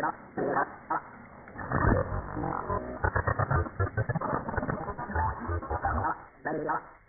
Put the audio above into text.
enough. Ready to go.